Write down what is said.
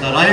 したライ